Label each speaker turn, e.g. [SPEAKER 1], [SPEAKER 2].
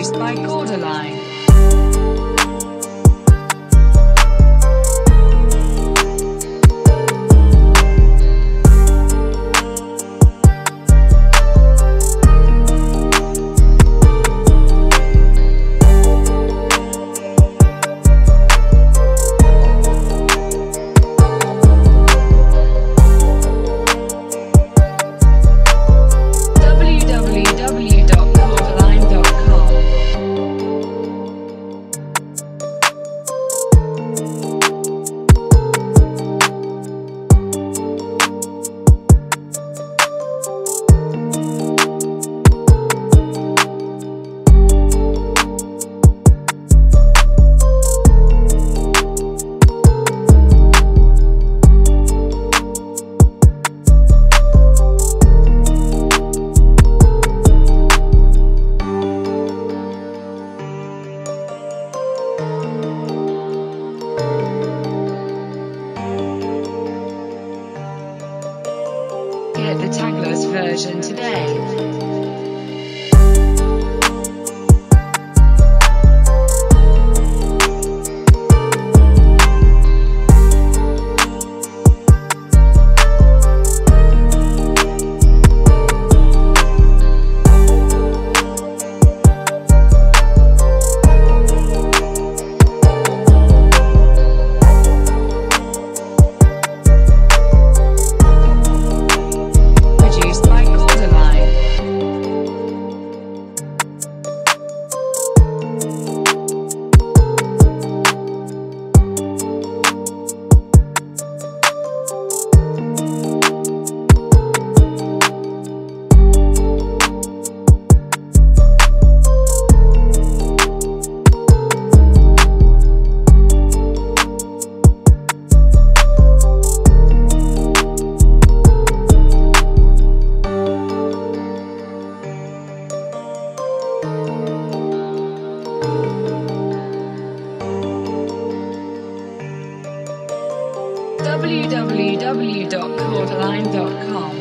[SPEAKER 1] Produced by Corderline. Get the tagless version today. www.corderline.com.